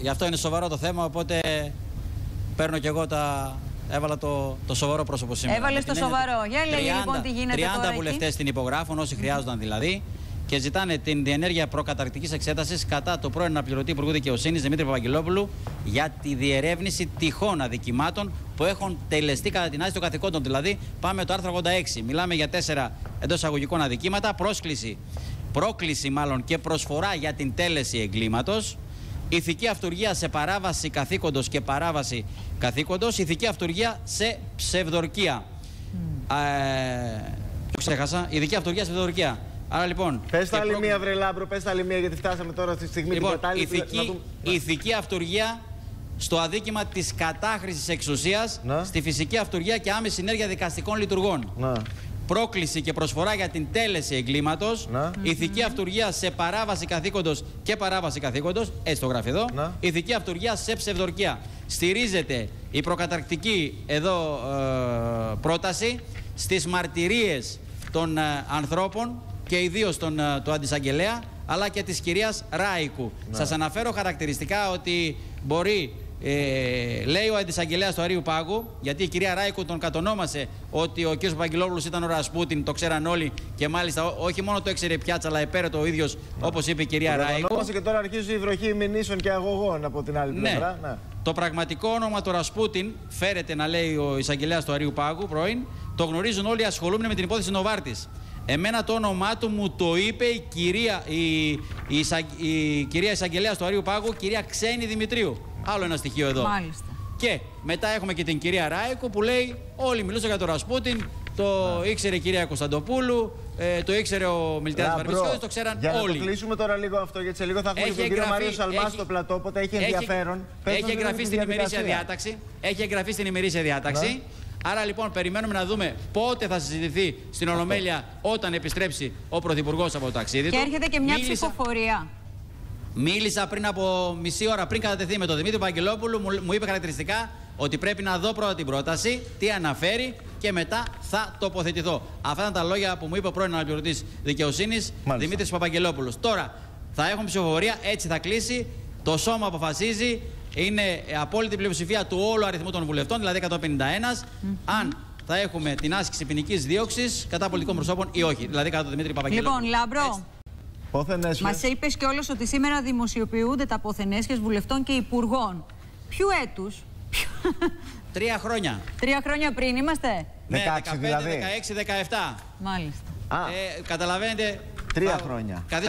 γι' αυτό είναι σοβαρό το θέμα, οπότε παίρνω κι εγώ τα. Έβαλα το, το σοβαρό πρόσωπο σήμερα. Έβαλες Με την το έννοια σοβαρό. ότι Για λέγε, λοιπόν, τι γίνεται 30 τώρα εκεί. βουλευτές την υπογράφουν, όσοι χρειάζονταν δηλαδή, και ζητάνε την διενέργεια προκαταρκτικής εξέτασης κατά το πρώην αναπληρωτή Υπουργού Δικαιοσύνης Δημήτρη Παπαγγελόπουλου για τη διερεύνηση τυχών αδικημάτων που έχουν τελεστεί κατά την άσκηση των καθηκόντων. Δηλαδή, πάμε το άρθρο 86. Μιλάμε για τέσσερα εντός αγωγικών αδικήματα. Πρόσκληση, πρόκληση μάλλον και προσφορά για την τέλεση εγκλήματος. Ηθική αυτουργία σε παράβαση καθήκοντος και παράβαση καθήκοντος. Ηθική αυτουργία σε ψευδορκία. Ε, το ξέχασα. Ηθική αυτουργία σε ψευδορκία. Άρα λοιπόν. Πες και τα άλλη προ- μία, βρε Λάμπρο, πες τα άλλη μία, γιατί φτάσαμε τώρα στη στιγμή Λοιπόν, την κατάλληλη. ηθική, να δούμε- ηθική αυτουργία στο αδίκημα της κατάχρησης εξουσίας, Να. στη φυσική αυτουργία και άμεση συνέργεια δικαστικών λειτουργών. Να. Πρόκληση και προσφορά για την τέλεση εγκλήματος, Να. ηθική αυτουργία σε παράβαση καθήκοντος και παράβαση καθήκοντος, έτσι το γράφει εδώ, Να. ηθική αυτουργία σε ψευδορκία. Στηρίζεται η προκαταρκτική εδώ ε, πρόταση στις μαρτυρίες των ε, ανθρώπων και ιδίως των, ε, του αντισαγγελέα αλλά και της κυρίας Ράικου. Σας αναφέρω χαρακτηριστικά ότι μπορεί ε, λέει ο αντισαγγελέας του Αρίου Πάγου, γιατί η κυρία Ράικου τον κατονόμασε ότι ο κ. Παγγελόπουλο ήταν ο Ρασπούτιν, το ξέραν όλοι και μάλιστα ό- όχι μόνο το έξερε πιάτσα, αλλά επέρετο ο ίδιος, όπως είπε η κυρία Το Ράικου. κατονόμασε και τώρα αρχίζει η βροχή μηνύσεων και αγωγών από την άλλη Ναι. πλευρά. Ναι. Το πραγματικό όνομα του Ρασπούτιν φέρεται να λέει ο εισαγγελέας του Αρίου Πάγου πρώην. Το γνωρίζουν όλοι οι ασχολούμενοι με την υπόθεση Νοβάρτης. Εμένα το όνομά του μου το είπε η κυρία, η, η, εισαγ- η κυρία εισαγγελέα του Αρίου Πάγου, κυρία Ξένη Δημητρίου. Άλλο ένα στοιχείο εδώ. Μάλιστα. Και μετά έχουμε και την κυρία Ράικου που λέει όλοι μιλούσαν για τον Ρασπούτιν, το ήξερε η κυρία Κωνσταντοπούλου, ε, το ήξερε ο Μιλτιάδης Λαμπρό, Βαρβισιώτης, το ξέραν για να όλοι. το κλείσουμε τώρα λίγο αυτό, γιατί σε λίγο θα έχουμε και τον κύριο Μάριο Σαλμά στο πλατό, οπότε έχει ενδιαφέρον. Πες Έχει μας λίγο εγγραφεί τη στην ημερήσια διαδικασία. διάταξη. Έχει εγγραφεί στην ημερήσια διάταξη. Άρα λοιπόν περιμένουμε να δούμε πότε θα συζητηθεί στην Ολομέλεια όταν επιστρέψει ο Πρωθυπουργός από το ταξίδι Και του. έρχεται και μια Μίλησα- ψηφοφορία. Μίλησα πριν από μισή ώρα πριν κατατεθεί με τον Δημήτρη Παγγελόπουλου. Μου, μου είπε χαρακτηριστικά ότι πρέπει να δω πρώτα την πρόταση, τι αναφέρει και μετά θα τοποθετηθώ. Αυτά ήταν τα λόγια που μου είπε ο πρώην αναπληρωτής δικαιοσύνης Δημήτρης Παπαγγελόπουλος. Τώρα θα έχουμε ψηφοφορία, έτσι θα κλείσει. Το σώμα αποφασίζει. Είναι απόλυτη πλειοψηφία του όλου αριθμού των βουλευτών, δηλαδή 151. Αν θα έχουμε την άσκηση ποινικής δίωξης κατά πολιτικών προσώπων ή όχι. Δηλαδή κατά τον Δημήτρη Παπαγγελόπουλο. Λοιπόν, Λάμπρο, πόθεν έσχες, μας είπες κιόλας ότι σήμερα δημοσιοποιούνται τα πόθεν έσχες βουλευτών και υπουργών. Ποιου έτους, Τρία χρόνια. Τρία χρόνια πριν είμαστε; Ναι, 16 15, δηλαδή. 16, 17. Μάλιστα. Α, Ε, καταλαβαίνετε. τρία θα- χρόνια. καθίστε